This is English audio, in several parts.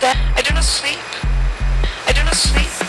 I do not sleep. I do not sleep.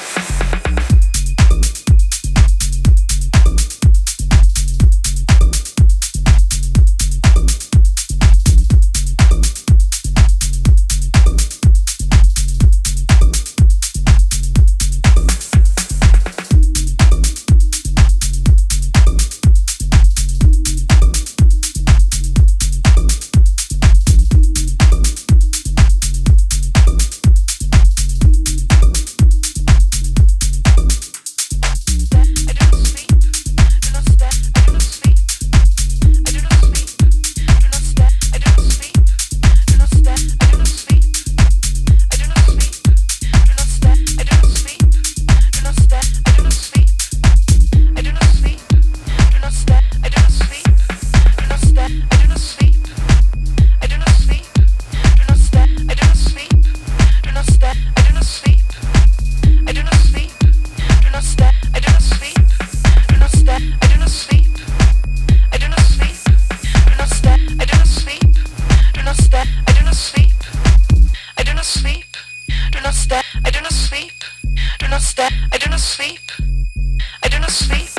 not. I do not sleep. Do not stay. I do not sleep. I do not sleep.